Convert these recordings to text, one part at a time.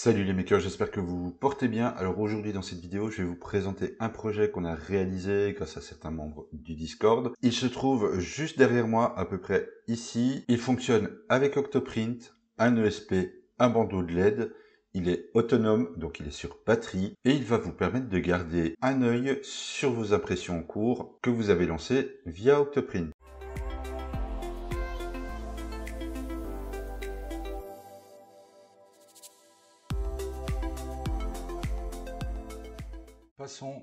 Salut les makers, j'espère que vous vous portez bien. Alors aujourd'hui dans cette vidéo, je vais vous présenter un projet qu'on a réalisé grâce à certains membres du Discord. Il se trouve juste derrière moi, à peu près ici. Il fonctionne avec Octoprint, un ESP, un bandeau de LED. Il est autonome, donc il est sur batterie, et il va vous permettre de garder un œil sur vos impressions en cours que vous avez lancées via Octoprint.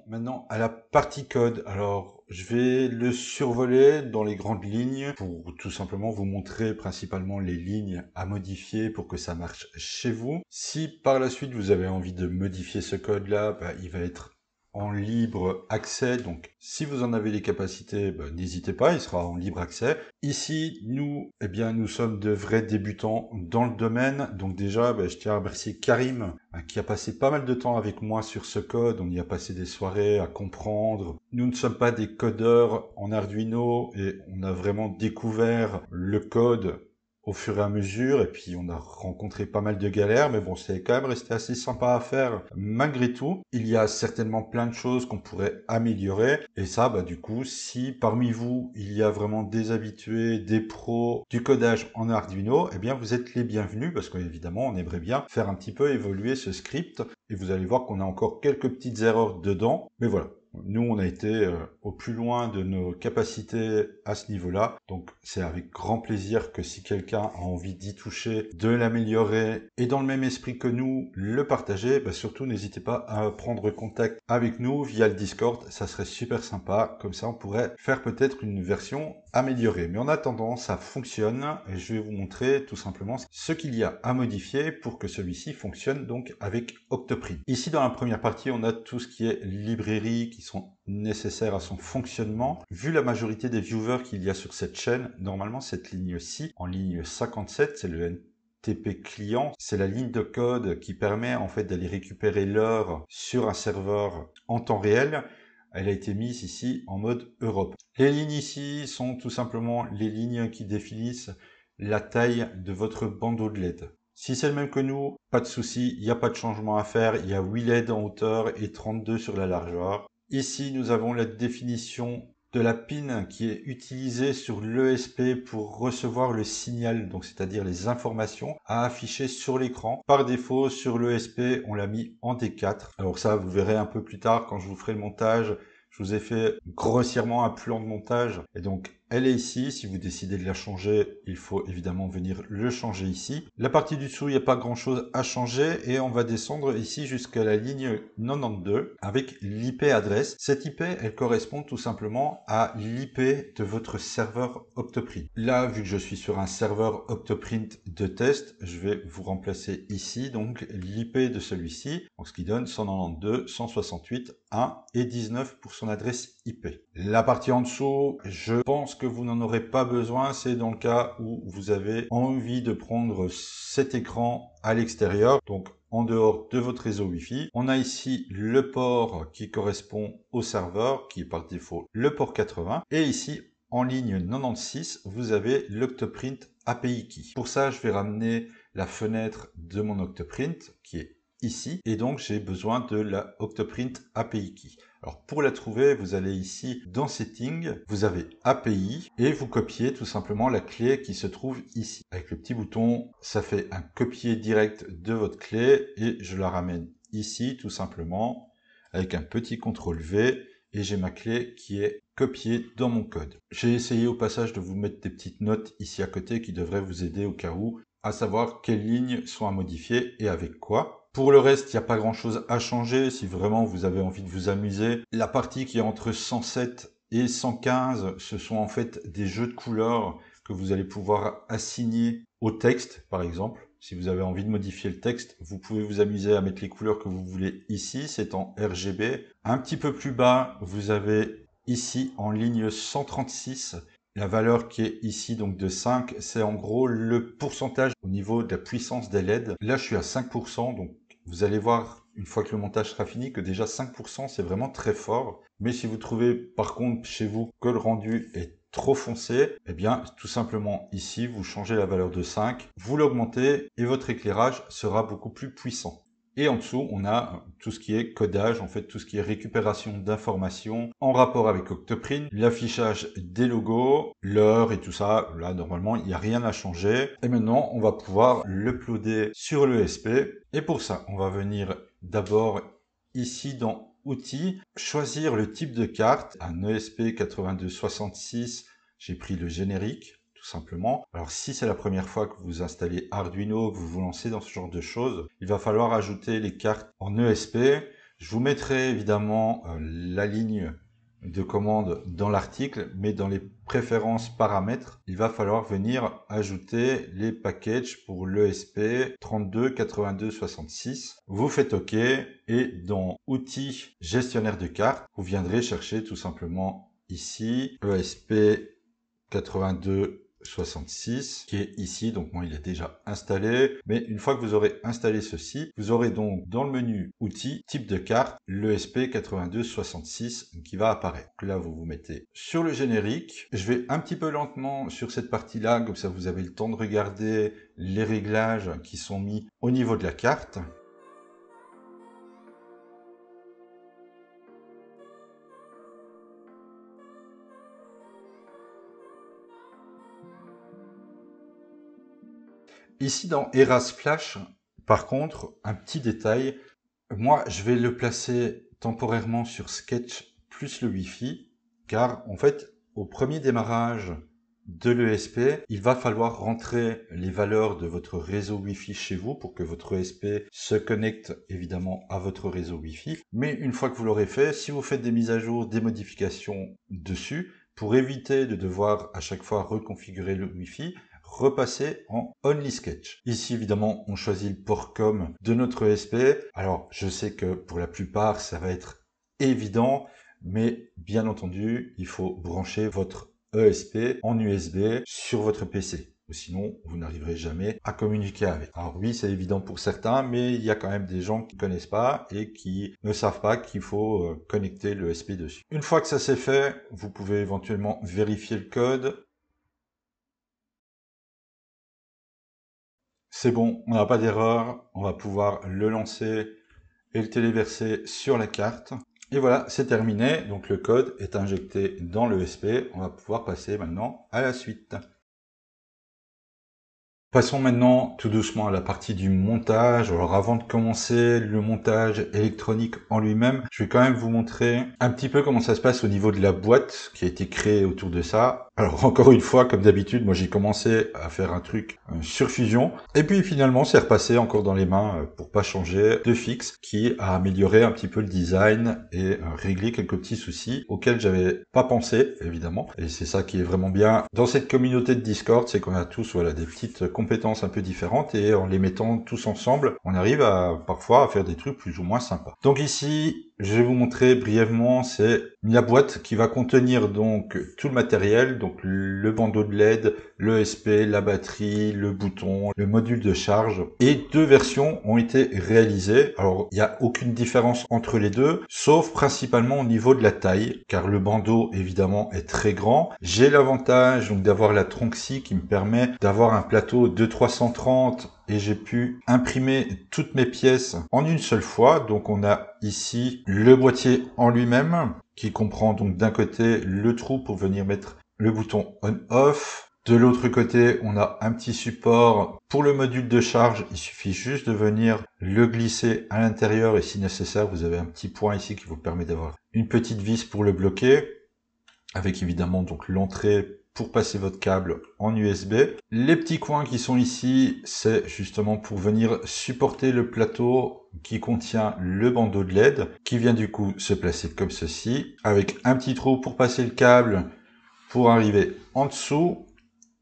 Maintenant à la partie code. Alors, je vais le survoler dans les grandes lignes pour tout simplement vous montrer principalement les lignes à modifier pour que ça marche chez vous. Si par la suite vous avez envie de modifier ce code-là, bah, il va être en libre accès. Donc, si vous en avez les capacités, ben, n'hésitez pas, il sera en libre accès. Ici, nous, eh bien, nous sommes de vrais débutants dans le domaine. Donc déjà, ben, je tiens à remercier Karim, hein, qui a passé pas mal de temps avec moi sur ce code. On y a passé des soirées à comprendre. Nous ne sommes pas des codeurs en Arduino et on a vraiment découvert le code au fur et à mesure, et puis on a rencontré pas mal de galères, mais bon, c'est quand même resté assez sympa à faire malgré tout. Il y a certainement plein de choses qu'on pourrait améliorer, et ça, bah du coup, si parmi vous, il y a vraiment des habitués, des pros du codage en Arduino, eh bien vous êtes les bienvenus, parce qu'évidemment, on aimerait bien faire un petit peu évoluer ce script, et vous allez voir qu'on a encore quelques petites erreurs dedans, mais voilà, nous, on a été euh, au plus loin de nos capacités à ce niveau-là. Donc, c'est avec grand plaisir que si quelqu'un a envie d'y toucher, de l'améliorer et dans le même esprit que nous, le partager, bah surtout n'hésitez pas à prendre contact avec nous via le Discord. Ça serait super sympa. Comme ça, on pourrait faire peut-être une version améliorée. Mais en attendant, ça fonctionne et je vais vous montrer tout simplement ce qu'il y a à modifier pour que celui-ci fonctionne donc avec Octoprint. Ici, dans la première partie, on a tout ce qui est librairie qui sont nécessaires à son fonctionnement. Vu la majorité des viewers qu'il y a sur cette chaîne, normalement cette ligne-ci, en ligne 57, c'est le NTP client, c'est la ligne de code qui permet en fait d'aller récupérer l'heure sur un serveur en temps réel. Elle a été mise ici en mode Europe. Les lignes ici sont tout simplement les lignes qui définissent la taille de votre bandeau de LED. Si c'est le même que nous, pas de souci, il n'y a pas de changement à faire. Il y a 8 LED en hauteur et 32 sur la largeur. Ici, nous avons la définition de la pin qui est utilisée sur l'ESP pour recevoir le signal, donc c'est-à-dire les informations à afficher sur l'écran. Par défaut, sur l'ESP, on l'a mis en D4. Alors ça, vous verrez un peu plus tard quand je vous ferai le montage. Je vous ai fait grossièrement un plan de montage et donc elle est ici. Si vous décidez de la changer, il faut évidemment venir le changer ici. La partie du dessous, il n'y a pas grand chose à changer et on va descendre ici jusqu'à la ligne 92 avec l'IP adresse. Cette IP, elle correspond tout simplement à l'IP de votre serveur Octoprint. Là, vu que je suis sur un serveur Octoprint de test, je vais vous remplacer ici donc l'IP de celui-ci, ce qui donne 192, 168, 1 et 19 pour son adresse IP. La partie en dessous, je pense que vous n'en aurez pas besoin, c'est dans le cas où vous avez envie de prendre cet écran à l'extérieur, donc en dehors de votre réseau Wi-Fi. On a ici le port qui correspond au serveur, qui est par défaut le port 80. Et ici, en ligne 96, vous avez l'Octoprint API Key. Pour ça, je vais ramener la fenêtre de mon Octoprint, qui est ici. Et donc, j'ai besoin de la Octoprint API Key. Alors pour la trouver, vous allez ici dans Settings, vous avez API et vous copiez tout simplement la clé qui se trouve ici. Avec le petit bouton, ça fait un copier direct de votre clé et je la ramène ici tout simplement avec un petit CTRL V et j'ai ma clé qui est copiée dans mon code. J'ai essayé au passage de vous mettre des petites notes ici à côté qui devraient vous aider au cas où à savoir quelles lignes sont à modifier et avec quoi. Pour le reste, il n'y a pas grand chose à changer si vraiment vous avez envie de vous amuser. La partie qui est entre 107 et 115, ce sont en fait des jeux de couleurs que vous allez pouvoir assigner au texte, par exemple. Si vous avez envie de modifier le texte, vous pouvez vous amuser à mettre les couleurs que vous voulez ici. C'est en RGB. Un petit peu plus bas, vous avez ici en ligne 136 la valeur qui est ici donc de 5, c'est en gros le pourcentage au niveau de la puissance des LED. Là, je suis à 5%, donc vous allez voir, une fois que le montage sera fini, que déjà 5% c'est vraiment très fort. Mais si vous trouvez par contre chez vous que le rendu est trop foncé, eh bien tout simplement ici, vous changez la valeur de 5, vous l'augmentez et votre éclairage sera beaucoup plus puissant. Et en dessous, on a tout ce qui est codage, en fait tout ce qui est récupération d'informations en rapport avec Octoprint, l'affichage des logos, l'heure et tout ça. Là, normalement, il n'y a rien à changer. Et maintenant, on va pouvoir l'uploader sur l'ESP. Et pour ça, on va venir d'abord ici dans Outils, choisir le type de carte, un ESP 8266, j'ai pris le générique simplement. Alors si c'est la première fois que vous installez Arduino, que vous vous lancez dans ce genre de choses, il va falloir ajouter les cartes en ESP. Je vous mettrai évidemment euh, la ligne de commande dans l'article, mais dans les préférences paramètres, il va falloir venir ajouter les packages pour l'ESP 328266. Vous faites OK et dans outils gestionnaire de cartes, vous viendrez chercher tout simplement ici ESP 82 66 qui est ici. Donc moi, il est déjà installé. Mais une fois que vous aurez installé ceci, vous aurez donc dans le menu outils, type de carte, l'ESP 8266 qui va apparaître. là, vous vous mettez sur le générique. Je vais un petit peu lentement sur cette partie-là, comme ça vous avez le temps de regarder les réglages qui sont mis au niveau de la carte. Ici dans Erasplash, par contre, un petit détail, moi je vais le placer temporairement sur Sketch plus le Wi-Fi, car en fait, au premier démarrage de l'ESP, il va falloir rentrer les valeurs de votre réseau Wi-Fi chez vous pour que votre ESP se connecte évidemment à votre réseau Wi-Fi. Mais une fois que vous l'aurez fait, si vous faites des mises à jour, des modifications dessus, pour éviter de devoir à chaque fois reconfigurer le Wi-Fi, repasser en Only Sketch. Ici, évidemment, on choisit le port com de notre ESP. Alors, je sais que pour la plupart, ça va être évident, mais bien entendu, il faut brancher votre ESP en USB sur votre PC. Sinon, vous n'arriverez jamais à communiquer avec. Alors oui, c'est évident pour certains, mais il y a quand même des gens qui ne connaissent pas et qui ne savent pas qu'il faut euh, connecter le SP dessus. Une fois que ça c'est fait, vous pouvez éventuellement vérifier le code, C'est bon, on n'a pas d'erreur, on va pouvoir le lancer et le téléverser sur la carte. Et voilà, c'est terminé, donc le code est injecté dans le SP. On va pouvoir passer maintenant à la suite. Passons maintenant tout doucement à la partie du montage. Alors avant de commencer le montage électronique en lui-même, je vais quand même vous montrer un petit peu comment ça se passe au niveau de la boîte qui a été créée autour de ça. Alors encore une fois, comme d'habitude, moi j'ai commencé à faire un truc euh, sur Fusion et puis finalement c'est repassé encore dans les mains euh, pour pas changer de fixe qui a amélioré un petit peu le design et euh, réglé quelques petits soucis auxquels j'avais pas pensé évidemment. Et c'est ça qui est vraiment bien dans cette communauté de Discord, c'est qu'on a tous voilà des petites compétences un peu différentes et en les mettant tous ensemble, on arrive à parfois à faire des trucs plus ou moins sympas. Donc ici, je vais vous montrer brièvement, c'est la boîte qui va contenir donc tout le matériel, donc le bandeau de LED, l'ESP, la batterie, le bouton, le module de charge. Et deux versions ont été réalisées. Alors, il n'y a aucune différence entre les deux, sauf principalement au niveau de la taille, car le bandeau, évidemment, est très grand. J'ai l'avantage donc d'avoir la Tronxy qui me permet d'avoir un plateau de 330 et j'ai pu imprimer toutes mes pièces en une seule fois. Donc on a ici le boîtier en lui-même qui comprend donc d'un côté le trou pour venir mettre le bouton on-off. De l'autre côté, on a un petit support pour le module de charge. Il suffit juste de venir le glisser à l'intérieur et si nécessaire, vous avez un petit point ici qui vous permet d'avoir une petite vis pour le bloquer avec évidemment donc l'entrée pour passer votre câble en USB. Les petits coins qui sont ici, c'est justement pour venir supporter le plateau qui contient le bandeau de LED, qui vient du coup se placer comme ceci, avec un petit trou pour passer le câble pour arriver en dessous.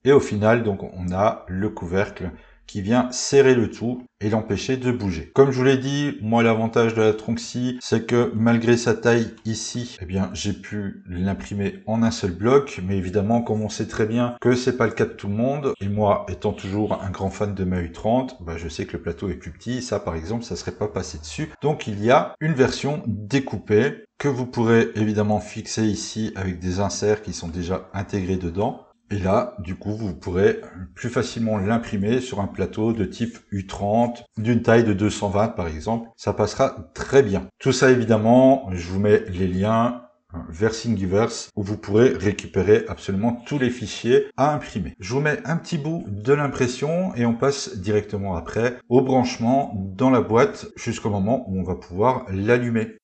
Et au final, donc, on a le couvercle qui vient serrer le tout et l'empêcher de bouger. Comme je vous l'ai dit, moi l'avantage de la Tronxy, c'est que malgré sa taille ici, eh bien j'ai pu l'imprimer en un seul bloc, mais évidemment comme on sait très bien que c'est pas le cas de tout le monde, et moi étant toujours un grand fan de ma U30, bah, je sais que le plateau est plus petit, ça par exemple ça serait pas passé dessus. Donc il y a une version découpée que vous pourrez évidemment fixer ici avec des inserts qui sont déjà intégrés dedans. Et là, du coup, vous pourrez plus facilement l'imprimer sur un plateau de type U30, d'une taille de 220 par exemple. Ça passera très bien. Tout ça, évidemment, je vous mets les liens vers Thingiverse où vous pourrez récupérer absolument tous les fichiers à imprimer. Je vous mets un petit bout de l'impression et on passe directement après au branchement dans la boîte jusqu'au moment où on va pouvoir l'allumer.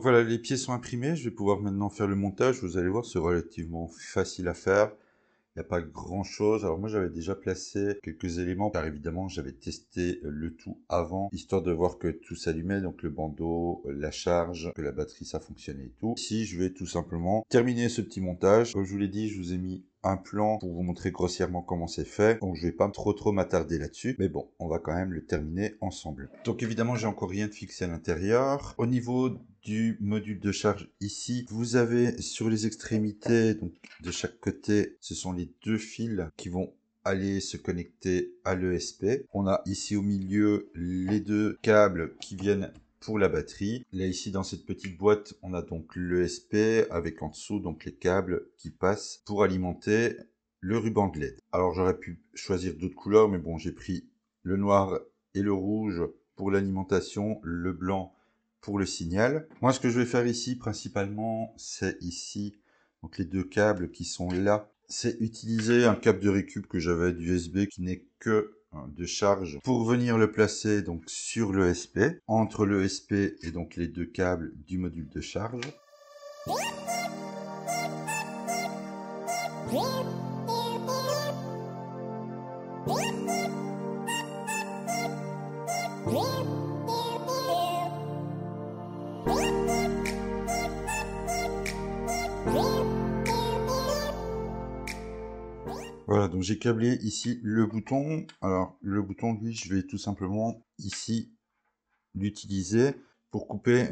Donc voilà, les pieds sont imprimés. Je vais pouvoir maintenant faire le montage. Vous allez voir, c'est relativement facile à faire. Il n'y a pas grand chose. Alors moi j'avais déjà placé quelques éléments car évidemment j'avais testé le tout avant histoire de voir que tout s'allumait donc le bandeau, la charge, que la batterie ça fonctionnait et tout. Ici je vais tout simplement terminer ce petit montage. Comme je vous l'ai dit je vous ai mis un plan pour vous montrer grossièrement comment c'est fait. Donc je vais pas trop trop m'attarder là-dessus. Mais bon, on va quand même le terminer ensemble. Donc évidemment, j'ai encore rien de fixé à l'intérieur. Au niveau du module de charge ici, vous avez sur les extrémités, donc de chaque côté, ce sont les deux fils qui vont aller se connecter à l'ESP. On a ici au milieu les deux câbles qui viennent pour la batterie. Là ici dans cette petite boîte on a donc l'ESP avec en dessous donc les câbles qui passent pour alimenter le ruban de LED. Alors j'aurais pu choisir d'autres couleurs mais bon j'ai pris le noir et le rouge pour l'alimentation, le blanc pour le signal. Moi ce que je vais faire ici principalement c'est ici donc les deux câbles qui sont là c'est utiliser un câble de récup que j'avais d'USB qui n'est que Hein, de charge pour venir le placer donc sur l'ESP, entre l'ESP et donc les deux câbles du module de charge. J'ai câblé ici le bouton. Alors, le bouton, lui, je vais tout simplement ici l'utiliser pour couper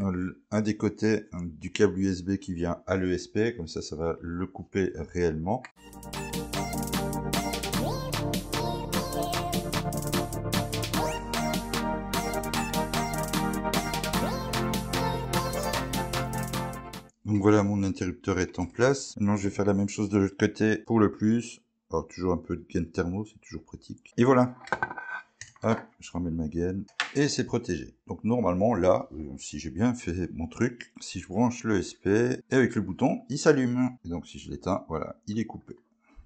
un, des côtés du câble USB qui vient à l'ESP. Comme ça, ça va le couper réellement. Donc voilà, mon interrupteur est en place. Maintenant, je vais faire la même chose de l'autre côté pour le plus. Alors, toujours un peu de gaine thermo, c'est toujours pratique. Et voilà. Hop, je ramène ma gaine. Et c'est protégé. Donc normalement, là, euh, si j'ai bien fait mon truc, si je branche le SP, et avec le bouton, il s'allume. Et donc si je l'éteins, voilà, il est coupé.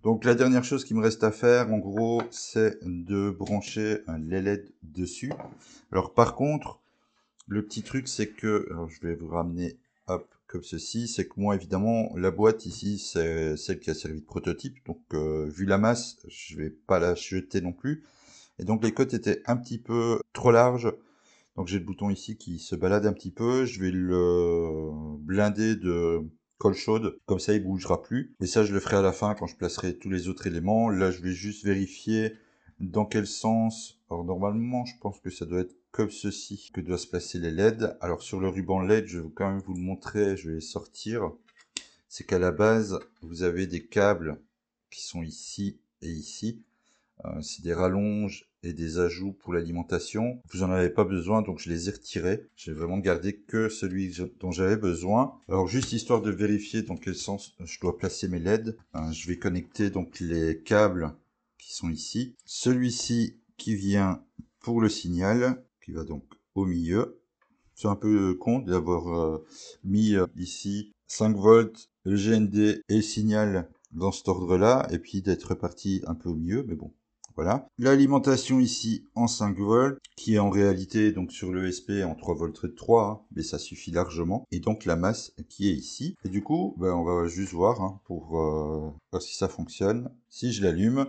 Donc la dernière chose qui me reste à faire, en gros, c'est de brancher un LED dessus. Alors par contre, le petit truc, c'est que, alors je vais vous ramener, hop, comme ceci, c'est que moi évidemment la boîte ici c'est celle qui a servi de prototype, donc euh, vu la masse je vais pas la jeter non plus. Et donc les côtes étaient un petit peu trop larges, donc j'ai le bouton ici qui se balade un petit peu, je vais le blinder de colle chaude, comme ça il bougera plus. Et ça je le ferai à la fin quand je placerai tous les autres éléments. Là je vais juste vérifier dans quel sens. Alors normalement je pense que ça doit être comme ceci que doivent se placer les LED. Alors sur le ruban LED, je vais quand même vous le montrer, je vais sortir. C'est qu'à la base, vous avez des câbles qui sont ici et ici. Euh, c'est des rallonges et des ajouts pour l'alimentation. Vous n'en avez pas besoin, donc je les ai retirés. J'ai vraiment gardé que celui dont j'avais besoin. Alors juste histoire de vérifier dans quel sens je dois placer mes LED, euh, je vais connecter donc les câbles qui sont ici. Celui-ci qui vient pour le signal qui va donc au milieu. C'est un peu con d'avoir euh, mis euh, ici 5 volts, le GND et le signal dans cet ordre-là, et puis d'être parti un peu au milieu, mais bon, voilà. L'alimentation ici en 5 volts, qui est en réalité donc sur l'ESP en 3 volts 3, hein, mais ça suffit largement. Et donc la masse qui est ici. Et du coup, ben, on va juste voir hein, pour euh, voir si ça fonctionne. Si je l'allume,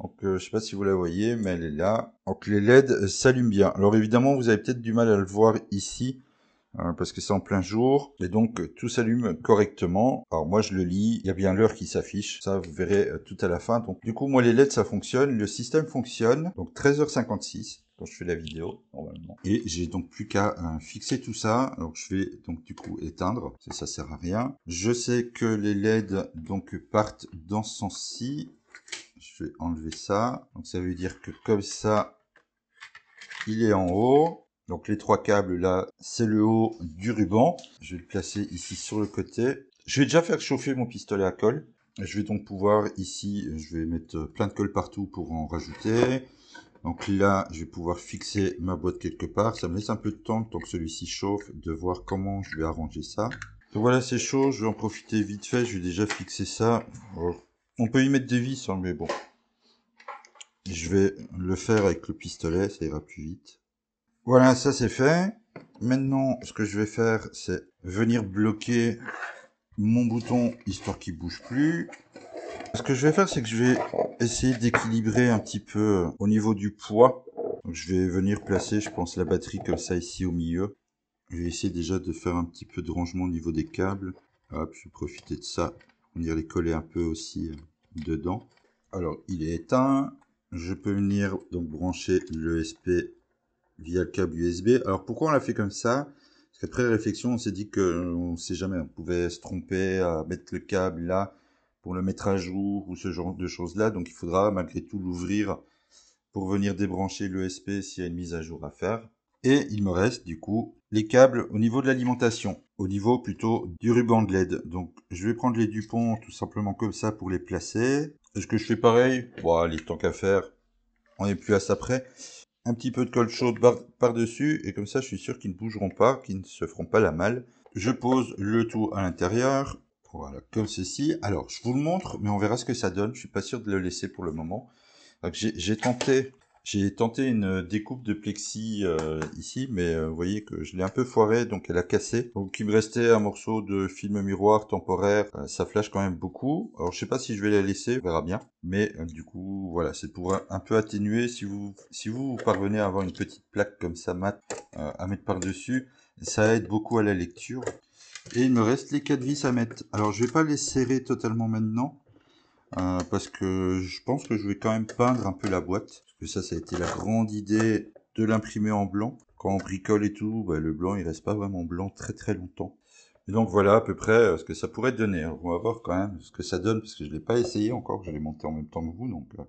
Donc je sais pas si vous la voyez, mais elle est là. Donc les LED s'allument bien. Alors évidemment, vous avez peut-être du mal à le voir ici, parce que c'est en plein jour, et donc tout s'allume correctement. Alors moi je le lis, il y a bien l'heure qui s'affiche, ça vous verrez tout à la fin. Donc du coup moi les LED ça fonctionne, le système fonctionne, donc 13h56 quand je fais la vidéo normalement. Et j'ai donc plus qu'à fixer tout ça. Donc je vais donc du coup éteindre, ça, ça sert à rien. Je sais que les LED donc partent dans ce sens-ci. Je vais enlever ça. Donc ça veut dire que comme ça, il est en haut. Donc les trois câbles là, c'est le haut du ruban. Je vais le placer ici sur le côté. Je vais déjà faire chauffer mon pistolet à colle. Je vais donc pouvoir ici, je vais mettre plein de colle partout pour en rajouter. Donc là, je vais pouvoir fixer ma boîte quelque part. Ça me laisse un peu de temps, tant que celui-ci chauffe, de voir comment je vais arranger ça. Donc voilà, c'est chaud. Je vais en profiter vite fait. Je vais déjà fixer ça. On peut y mettre des vis, hein, mais bon. Je vais le faire avec le pistolet, ça ira plus vite. Voilà, ça c'est fait. Maintenant, ce que je vais faire, c'est venir bloquer mon bouton, histoire qu'il bouge plus. Ce que je vais faire, c'est que je vais essayer d'équilibrer un petit peu euh, au niveau du poids. Donc, je vais venir placer, je pense, la batterie comme ça ici au milieu. Je vais essayer déjà de faire un petit peu de rangement au niveau des câbles. Hop, je vais profiter de ça. On va les coller un peu aussi euh, dedans. Alors, il est éteint. Je peux venir donc brancher l'ESP via le câble USB. Alors, pourquoi on l'a fait comme ça? Parce qu'après réflexion, on s'est dit qu'on ne sait jamais. On pouvait se tromper à mettre le câble là pour le mettre à jour ou ce genre de choses-là. Donc il faudra malgré tout l'ouvrir pour venir débrancher l'ESP s'il y a une mise à jour à faire. Et il me reste du coup les câbles au niveau de l'alimentation, au niveau plutôt du ruban de LED. Donc je vais prendre les Dupont tout simplement comme ça pour les placer. Est-ce que je fais pareil? Bon, allez, tant qu'à faire, on n'est plus à ça près. Un petit peu de colle chaude par-dessus, et comme ça je suis sûr qu'ils ne bougeront pas, qu'ils ne se feront pas la malle. Je pose le tout à l'intérieur, voilà, comme ceci. Alors, je vous le montre, mais on verra ce que ça donne. Je suis pas sûr de le laisser pour le moment. J'ai tenté, j'ai tenté une découpe de plexi euh, ici, mais euh, vous voyez que je l'ai un peu foiré, donc elle a cassé. Donc il me restait un morceau de film miroir temporaire. Euh, ça flash quand même beaucoup. Alors je sais pas si je vais la laisser, on verra bien. Mais du coup, voilà, c'est pour un, peu atténuer. Si vous, si vous parvenez à avoir une petite plaque comme ça mat à mettre par dessus, ça aide beaucoup à la lecture. Et il me reste les quatre vis à mettre. Alors je vais pas les serrer totalement maintenant. Euh, parce que je pense que je vais quand même peindre un peu la boîte. Parce que ça, ça a été la grande idée de l'imprimer en blanc. Quand on bricole et tout, bah, le blanc, il reste pas vraiment blanc très très longtemps. Et donc voilà à peu près euh, ce que ça pourrait donner. on va voir quand même ce que ça donne, parce que je l'ai pas essayé encore, je l'ai monté en même temps que vous. Donc euh,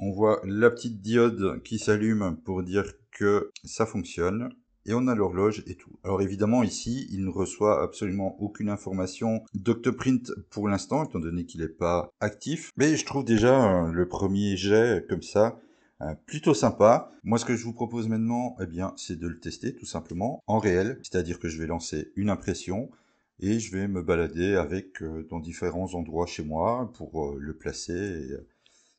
on voit la petite diode qui s'allume pour dire que ça fonctionne et on a l'horloge et tout. Alors évidemment ici, il ne reçoit absolument aucune information d'Octoprint pour l'instant, étant donné qu'il n'est pas actif. Mais je trouve déjà euh, le premier jet comme ça euh, plutôt sympa. Moi ce que je vous propose maintenant, eh bien, c'est de le tester tout simplement en réel. C'est-à-dire que je vais lancer une impression et je vais me balader avec euh, dans différents endroits chez moi pour le placer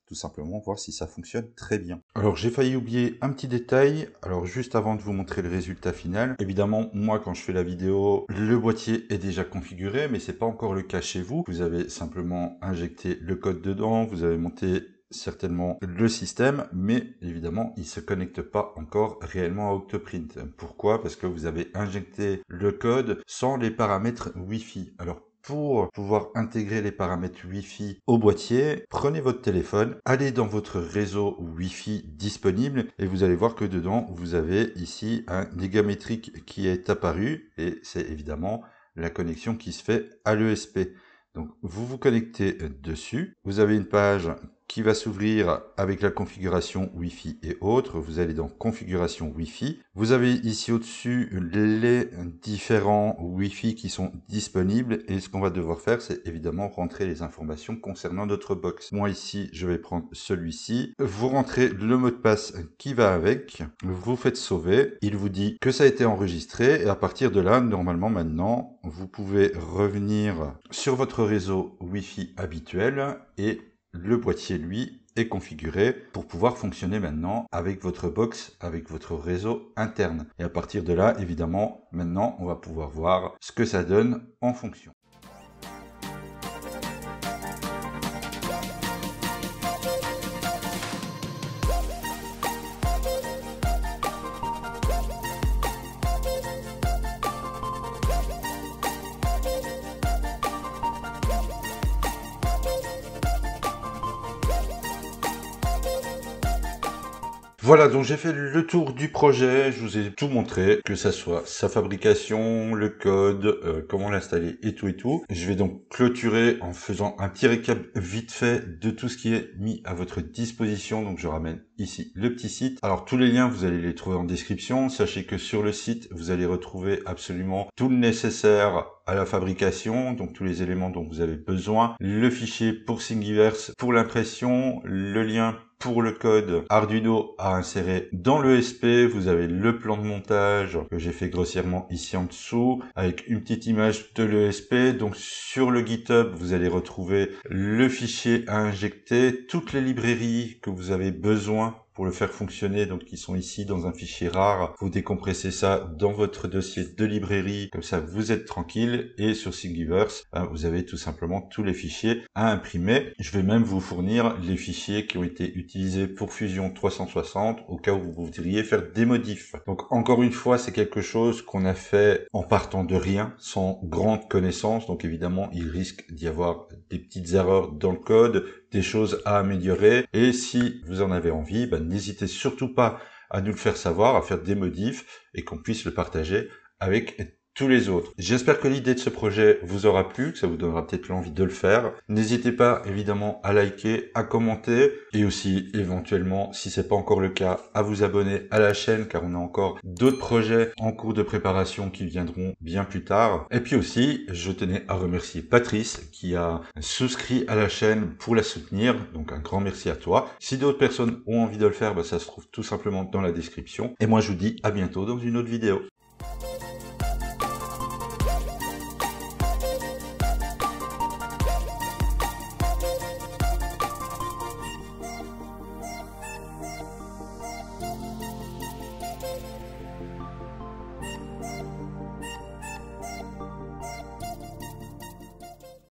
tout simplement voir si ça fonctionne très bien. Alors j'ai failli oublier un petit détail, alors juste avant de vous montrer le résultat final, évidemment moi quand je fais la vidéo, le boîtier est déjà configuré, mais c'est pas encore le cas chez vous. Vous avez simplement injecté le code dedans, vous avez monté certainement le système, mais évidemment, il se connecte pas encore réellement à Octoprint. Pourquoi? Parce que vous avez injecté le code sans les paramètres Wi-Fi. Alors pour pouvoir intégrer les paramètres Wi-Fi au boîtier, prenez votre téléphone, allez dans votre réseau Wi-Fi disponible et vous allez voir que dedans, vous avez ici un métrique qui est apparu et c'est évidemment la connexion qui se fait à l'ESP. Donc vous vous connectez dessus, vous avez une page qui va s'ouvrir avec la configuration Wi-Fi et autres. Vous allez dans configuration Wi-Fi. Vous avez ici au-dessus les différents Wi-Fi qui sont disponibles et ce qu'on va devoir faire c'est évidemment rentrer les informations concernant notre box. Moi ici je vais prendre celui-ci. Vous rentrez le mot de passe qui va avec. Vous faites sauver. Il vous dit que ça a été enregistré et à partir de là normalement maintenant vous pouvez revenir sur votre réseau Wi-Fi habituel et le boîtier, lui, est configuré pour pouvoir fonctionner maintenant avec votre box, avec votre réseau interne. Et à partir de là, évidemment, maintenant, on va pouvoir voir ce que ça donne en fonction. Voilà, donc j'ai fait le tour du projet, je vous ai tout montré, que ça soit sa fabrication, le code, euh, comment l'installer et tout et tout. Je vais donc clôturer en faisant un petit récap vite fait de tout ce qui est mis à votre disposition. Donc je ramène ici le petit site. Alors tous les liens, vous allez les trouver en description. Sachez que sur le site, vous allez retrouver absolument tout le nécessaire à la fabrication, donc tous les éléments dont vous avez besoin, le fichier pour Thingiverse pour l'impression, le lien pour le code Arduino à insérer dans l'ESP. Vous avez le plan de montage que j'ai fait grossièrement ici en dessous avec une petite image de l'ESP. Donc sur le GitHub, vous allez retrouver le fichier à injecter, toutes les librairies que vous avez besoin pour le faire fonctionner, donc qui sont ici dans un fichier rare. Vous décompressez ça dans votre dossier de librairie, comme ça vous êtes tranquille. Et sur Thingiverse, ben, vous avez tout simplement tous les fichiers à imprimer. Je vais même vous fournir les fichiers qui ont été utilisés pour Fusion 360 au cas où vous voudriez faire des modifs. Donc encore une fois, c'est quelque chose qu'on a fait en partant de rien, sans grande connaissance. Donc évidemment, il risque d'y avoir des petites erreurs dans le code, des choses à améliorer. Et si vous en avez envie, ben, n'hésitez surtout pas à nous le faire savoir, à faire des modifs et qu'on puisse le partager avec tous les autres. J'espère que l'idée de ce projet vous aura plu, que ça vous donnera peut-être l'envie de le faire. N'hésitez pas évidemment à liker, à commenter et aussi éventuellement, si c'est pas encore le cas, à vous abonner à la chaîne car on a encore d'autres projets en cours de préparation qui viendront bien plus tard. Et puis aussi, je tenais à remercier Patrice qui a souscrit à la chaîne pour la soutenir. Donc un grand merci à toi. Si d'autres personnes ont envie de le faire, bah, ça se trouve tout simplement dans la description. Et moi je vous dis à bientôt dans une autre vidéo.